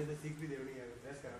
Es decir, de